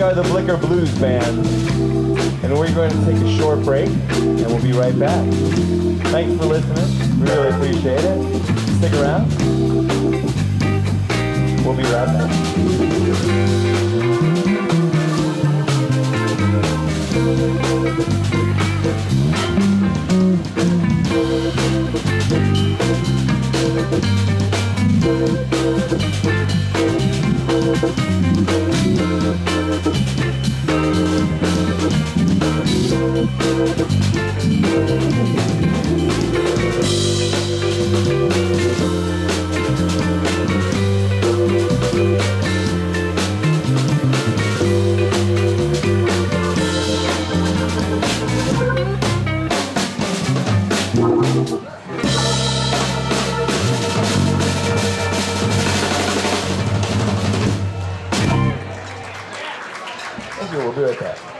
we are the Blicker Blues Band. And we're going to take a short break, and we'll be right back. Thanks for listening. We really appreciate it. Stick around. We'll be right back. Maybe we'll do it that.